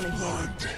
Come in.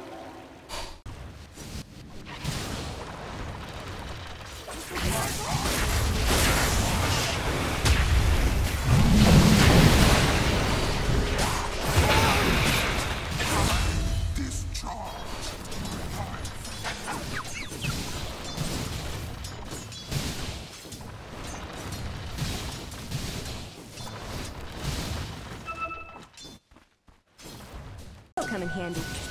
Come in handy.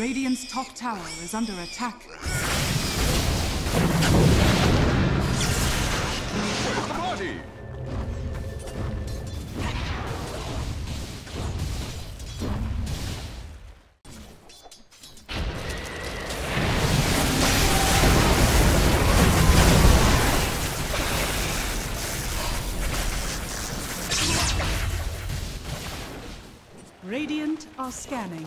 Radiant's top tower is under attack. Where's the party? Radiant are scanning.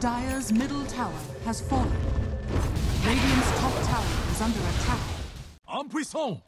Dire's middle tower has fallen. Radiant's top tower is under attack. En puissant!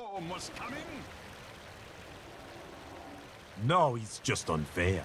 Storm was coming! No, it's just unfair.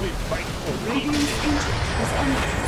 We fight for Radiant's ancient is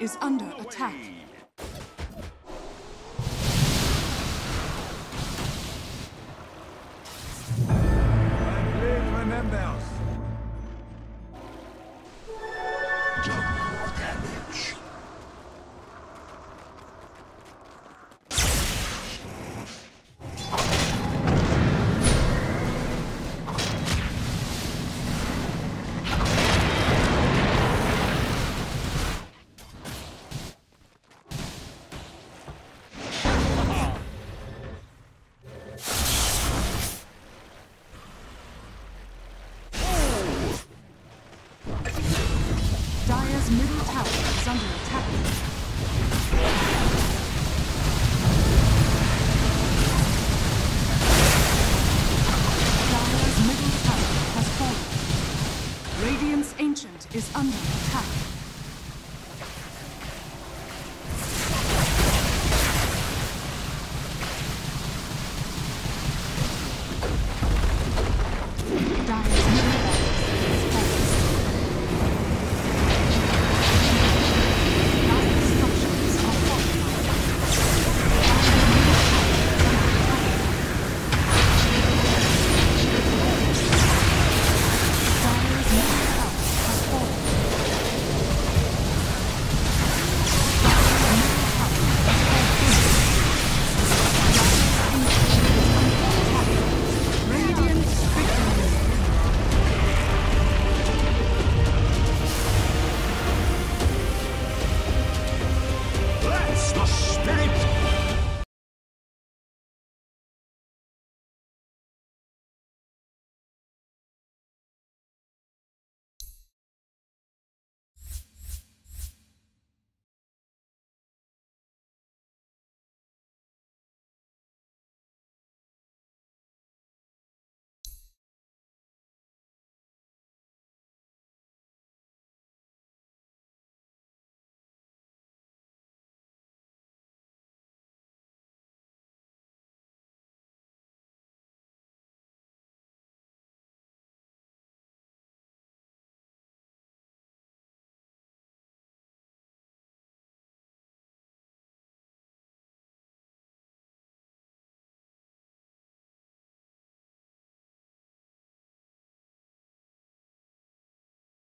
is under attack. Live remembers.